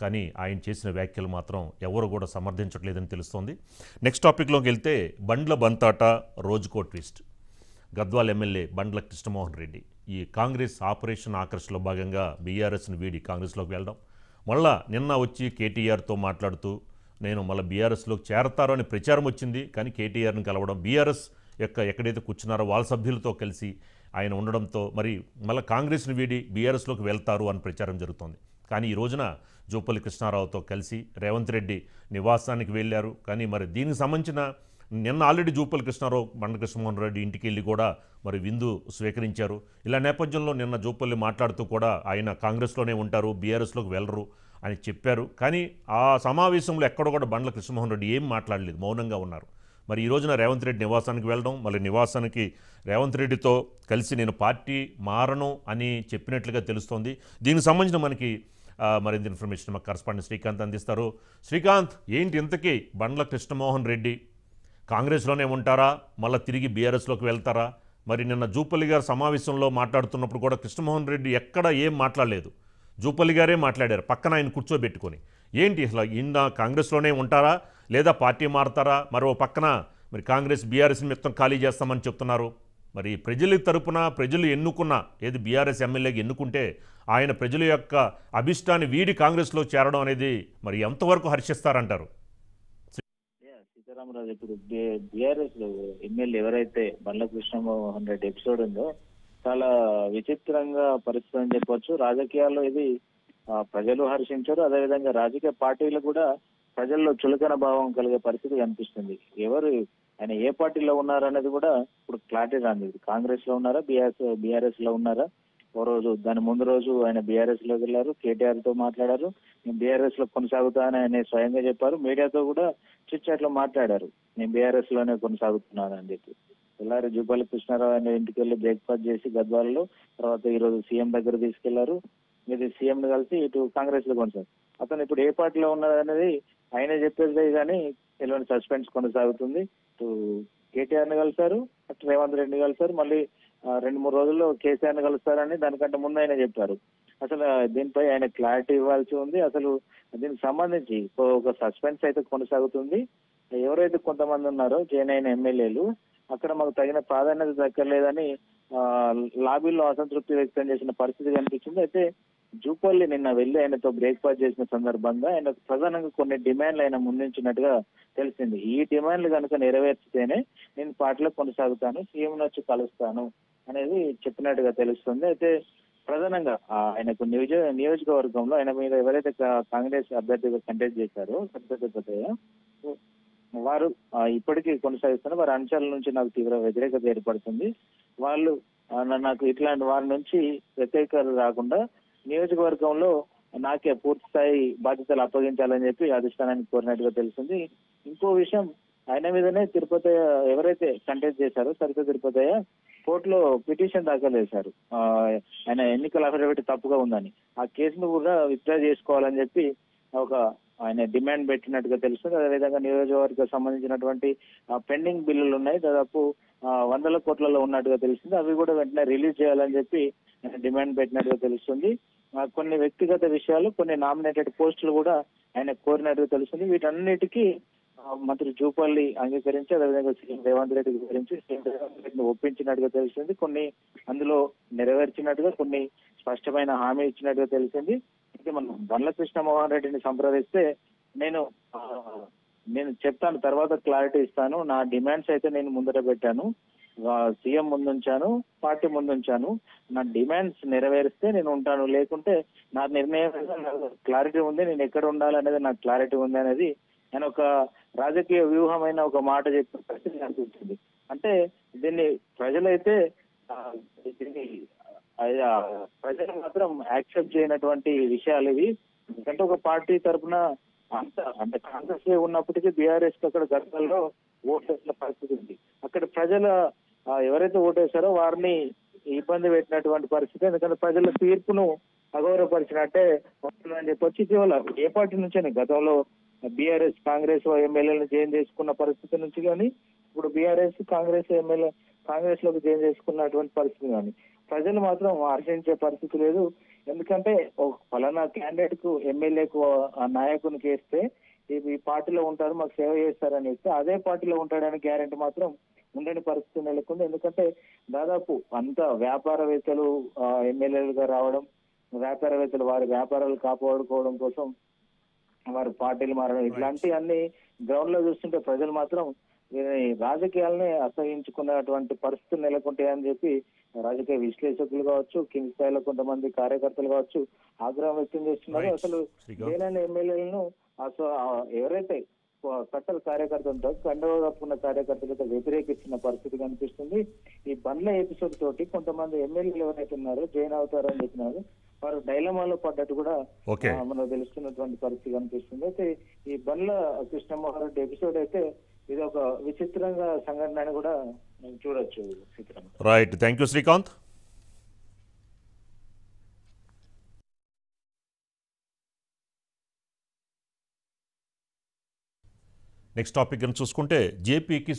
కానీ ఆయన చేసిన వ్యాఖ్యలు మాత్రం ఎవరు కూడా సమర్థించట్లేదని తెలుస్తోంది. నెక్స్ట్ టాపిక్లోకి వెళ్తే బండ్ల బంతాట రోజుకో ట్విస్ట్. గద్వాల్ ఎమ్మెల్యే బండ్ల కృష్ణమోహన్ రెడ్డి. ఈ కాంగ్రెస్ ఆపరేషన్ ఆకర్షణలో భాగంగా బీఆర్ఎస్ని వీడి కాంగ్రెస్లోకి వెళ్ళడం మళ్ళా నిన్న వచ్చి కేటీఆర్తో మాట్లాడుతూ నేను మళ్ళీ బీఆర్ఎస్లోకి చేరతారు అని ప్రచారం వచ్చింది కానీ కేటీఆర్ని కలవడం బీఆర్ఎస్ యొక్క ఎక్కడైతే కూర్చున్నారో వాళ్ళ సభ్యులతో కలిసి ఆయన ఉండడంతో మరి మళ్ళీ కాంగ్రెస్ని వీడి బీఆర్ఎస్లోకి వెళ్తారు అని ప్రచారం జరుగుతోంది. కానీ ఈ రోజున జూపల్లి కృష్ణారావుతో కలిసి రేవంత్ రెడ్డి నివాసానికి వెళ్ళారు. కానీ మరి దీనికి సంబంధించిన నిన్న ఆల్రెడీ జూపల్లి కృష్ణారావు బండ కృష్ణమోహన్ రెడ్డి ఇంటికి వెళ్ళి కూడా మరి విందు స్వీకరించారు. ఇలా నేపథ్యంలో నిన్న జూపల్లి మాట్లాడుతూ కూడా ఆయన కాంగ్రెస్లోనే ఉంటారు బీఆర్ఎస్లోకి వెళ్ళరు అని చెప్పారు. కానీ ఆ సమావేశంలో ఎక్కడ కూడా బండ్ల కృష్ణమోహన్ రెడ్డి ఏం మాట్లాడలేదు మౌనంగా ఉన్నారు. మరి ఈ రోజున రేవంత్ రెడ్డి నివాసానికి వెళ్ళడం మళ్ళీ నివాసానికి రేవంత్ రెడ్డితో కలిసి నేను పార్టీ మారను అని చెప్పినట్లుగా తెలుస్తోంది. దీనికి సంబంధించిన మనకి మరింత ఇన్ఫర్మేషన్ మా కరస్పాండెంట్ శ్రీకాంత్ అందిస్తారు. శ్రీకాంత్ ఏంటి ఇంతకీ బండ్ల కృష్ణమోహన్ రెడ్డి? కాంగ్రెస్లోనే ఉంటారా? మళ్ళీ తిరిగి బీఆర్ఎస్లోకి వెళ్తారా? మరి నిన్న జూపల్లి గారు సమావేశంలో మాట్లాడుతున్నప్పుడు కూడా కృష్ణమోహన్ రెడ్డి ఎక్కడ ఏం మాట్లాడలేదు. జూపల్లి గారే మాట్లాడారు పక్కన ఆయన కూర్చోబెట్టుకొని. ఏంటి అసలు ఈయన కాంగ్రెస్లోనే ఉంటారా? లేదా పార్టీ మారతారా? మరో పక్కన మరి కాంగ్రెస్ బీఆర్ఎస్ మొత్తం ఖాళీ చేస్తామని చెప్తున్నారు. మరి ప్రజల తరపున ప్రజలు ఎన్నుకున్న ఏది బీఆర్ఎస్ ఎమ్మెల్యేకి ఎన్నుకుంటే ఆయన ప్రజల యొక్క అభిష్టాన్ని వీడి కాంగ్రెస్లో చేరడం అనేది మరి ఎంతవరకు హర్షిస్తారంటారు? సీతారామరాజు ఇప్పుడు బీఆర్ఎస్లో ఎమ్మెల్యే ఎవరైతే బండ్ల కృష్ణమోహన్ రెడ్డి ఎపిసోడ్ ఉందో చాలా విచిత్రంగా పరిస్థితి అని చెప్పొచ్చు. రాజకీయాల్లో ఇది ప్రజలు హర్షించారు. అదేవిధంగా రాజకీయ పార్టీలు కూడా ప్రజల్లో చులకన భావం కలిగే పరిస్థితి కనిపిస్తుంది. ఎవరు ఆయన ఏ పార్టీలో ఉన్నారనేది కూడా ఇప్పుడు క్లారిటీ రాంది కాంగ్రెస్లో ఉన్నారా బీఆర్ఎస్ బీఆర్ఎస్లో ఉన్నారా? ఓ రోజు దాని ముందు రోజు ఆయన బీఆర్ఎస్లోకి వెళ్ళారు కేటీఆర్తో మాట్లాడారు. నేను బీఆర్ఎస్లో కొనసాగుతానని ఆయన స్వయంగా చెప్పారు. మీడియాతో కూడా చిట్ మాట్లాడారు. నేను బీఆర్ఎస్లోనే కొనసాగుతున్నాను అని చెప్పి. వెళ్ళారు జూపల్లి కృష్ణారావు ఆయన ఇంటికి వెళ్ళి బ్రేక్ఫాస్ట్ చేసి గద్వాలలో తర్వాత ఈ రోజు సీఎం దగ్గర తీసుకెళ్ళారు. ఇది సీఎం కలిసి ఇటు కాంగ్రెస్లో కొనసాగు. అతను ఇప్పుడు ఏ పార్టీలో ఉన్నది అనేది ఆయన చెప్పేదే కానీ ఎలాంటి సస్పెన్స్ కొనసాగుతుంది. ఇటు కేటీఆర్ని కలిశారు అటు రేవంత్ రెడ్డిని కలిశారు. మళ్ళీ రెండు మూడు రోజుల్లో కేసీఆర్ని కలుస్తారని దానికంటే ముందు ఆయన చెప్పారు. అసలు దీనిపై ఆయన క్లారిటీ ఇవ్వాల్సి ఉంది. అసలు దీనికి సంబంధించి ఒక- సస్పెన్స్ అయితే కొనసాగుతుంది. ఎవరైతే కొంతమంది ఉన్నారో జైన్ అయిన ఎమ్మెల్యేలు అక్కడ మాకు తగిన ప్రాధాన్యత దక్కర్లేదని లాబీల్లో లాబీలో అసంతృప్తి వ్యక్తం చేసిన పరిస్థితి కనిపించింది. అయితే జూపల్లి నిన్న వెళ్ళి ఆయనతో బ్రేక్ఫాస్ట్ చేసిన సందర్భంగా ఆయన ప్రధానంగా కొన్ని డిమాండ్లు ఆయన ముందుంచినట్టుగా తెలిసింది. ఈ డిమాండ్లు కనుక నెరవేర్చితేనే నేను పార్టీలో కొనసాగుతాను సీఎం వచ్చి కలుస్తాను అనేది చెప్పినట్టుగా తెలుస్తుంది. అయితే ప్రధానంగా ఆయనకు నియోజ నియోజకవర్గంలో ఆయన మీద ఎవరైతే కాంగ్రెస్ అభ్యర్థిగా కంటెస్ట్ చేశారో సత్యదేవతయ్య వారు ఇప్పటికీ కొనసాగిస్తున్న వారి అంశాల నుంచి నాకు తీవ్ర వ్యతిరేకత ఏర్పడుతుంది. వాళ్ళు నాకు ఇట్లాంటి వారి నుంచి వ్యతిరేకత రాకుండా నియోజకవర్గంలో నాకే పూర్తి స్థాయి బాధ్యతలు అప్పగించాలని చెప్పి అధిష్టానానికి కోరినట్టుగా తెలిసింది ఇంకో విషయం ఆయన మీదనే తిరుపతి ఎవరైతే కంటెస్ట్ చేశారో సరిత తిరుపతయ్య కోర్టులో పిటిషన్ దాఖలు చేశారు. ఆయన ఎన్నికల అఫిడవిట్ తప్పుగా ఉందని. ఆ కేసును కూడా విత్డ్రా చేసుకోవాలని చెప్పి ఒక ఆయన డిమాండ్ పెట్టినట్టుగా తెలుస్తుంది. అదేవిధంగా నియోజకవర్గ సంబంధించినటువంటి పెండింగ్ బిల్లులు ఉన్నాయి. దాదాపు వందల కోట్లలో ఉన్నట్టుగా తెలిసింది అవి కూడా వెంటనే రిలీజ్ చేయాలని చెప్పి ఆయన డిమాండ్ పెట్టినట్టుగా తెలుస్తుంది. కొన్ని వ్యక్తిగత విషయాలు కొన్ని నామినేటెడ్ పోస్టులు కూడా ఆయన కోరినట్టుగా తెలుస్తుంది. వీటన్నిటికీ మంత్రి జూపల్లి అంగీకరించి అదేవిధంగా సీఎం రేవంత్ రెడ్డి గురించి సీఎం రేవంత్ రెడ్డిని ఒప్పించినట్టుగా తెలిసింది కొన్ని అందులో నెరవేర్చినట్టుగా కొన్ని స్పష్టమైన హామీ ఇచ్చినట్టుగా తెలిసింది. అయితే మనం బండ్ల కృష్ణమోహన్ రెడ్డిని సంప్రదిస్తే నేను నేను చెప్తాను తర్వాత క్లారిటీ ఇస్తాను. నా డిమాండ్స్ అయితే నేను ముందర పెట్టాను. సీఎం ముందుంచాను పార్టీ ముందుంచాను. నా డిమాండ్స్ నెరవేరిస్తే నేను ఉంటాను. లేకుంటే నా నిర్ణయం నాకు క్లారిటీ ఉంది నేను ఎక్కడ ఉండాలనేది నాకు క్లారిటీ ఉంది అనేది నేను ఒక రాజకీయ వ్యూహమైన ఒక మాట చెప్పిన పరిస్థితి అనిపించింది అంటే దీన్ని ప్రజలైతే దీన్ని ప్రజలు మాత్రం యాక్సెప్ట్ చేయనటువంటి విషయాలు ఇవి. ఎందుకంటే ఒక పార్టీ తరపున అంత అంటే కాంగ్రెస్ ఉన్నప్పటికీ బీఆర్ఎస్ అక్కడ గతంలో ఓట్ల పరిస్థితి ఉంది. అక్కడ ప్రజల ఎవరైతే ఓటేశారో వారిని ఇబ్బంది పెట్టినటువంటి పరిస్థితి ఎందుకంటే ప్రజల తీర్పును అగౌరవపరిచినట్టే అని చెప్పొచ్చు ఇటీవల ఏ పార్టీ నుంచే గతంలో బీఆర్ఎస్ కాంగ్రెస్ ఎమ్మెల్యేలను జైన్ చేసుకున్న పరిస్థితి నుంచి కానీ ఇప్పుడు బీఆర్ఎస్ కాంగ్రెస్ ఎమ్మెల్యే కాంగ్రెస్లోకి జైన్ చేసుకున్నటువంటి పరిస్థితి కానీ ప్రజలు మాత్రం ఆశించే పరిస్థితి లేదు. ఎందుకంటే ఒక ఫలానా క్యాండిడేట్కు ఎమ్మెల్యేకు ఆ నాయకునికి వేస్తే ఈ పార్టీలో ఉంటారు మాకు సేవ చేస్తారని ఇస్తే అదే పార్టీలో ఉంటాడని గ్యారంటీ మాత్రం ఉండని పరిస్థితి నెలకొంది ఎందుకంటే దాదాపు అంత వ్యాపారవేత్తలు ఎమ్మెల్యేలుగా రావడం వ్యాపారవేత్తలు వారి వ్యాపారాలు కాపాడుకోవడం కోసం వారి పార్టీలు మారడం ఇట్లాంటి అన్ని గ్రౌండ్లో చూస్తుంటే ప్రజలు మాత్రం రాజకీయాలని అసహించుకున్నటువంటి పరిస్థితులు నెలకొంటాయని చెప్పి రాజకీయ విశ్లేషకులు కావచ్చు కింది స్థాయిలో కొంతమంది కార్యకర్తలు కావచ్చు ఆగ్రహం వ్యక్తం చేస్తున్నారు. అసలు. వేలైన ఎమ్మెల్యేలను అసలు ఎవరైతే కట్టల కార్యకర్త ఉంటారో కండవ కప్పుకున్న కార్యకర్తలతో వ్యతిరేకిస్తున్న పరిస్థితి కనిపిస్తుంది. ఈ బండ్ల ఎపిసోడ్ తోటి కొంతమంది ఎమ్మెల్యేలు ఎవరైతే ఉన్నారో జైన్ అవుతారని చెప్పినారు. వారు డైలమాలో పడ్డట్టు కూడా మనకు తెలుస్తున్నటువంటి పరిస్థితి కనిపిస్తుంది. అయితే ఈ బండ్ల కృష్ణమోహన్ రెడ్డి ఎపిసోడ్ అయితే ఇది ఒక విచిత్రంగా సంఘటన అని కూడా చూడొచ్చు. Right thank you Srikanth next topic చూసుకుంటే జేపీకి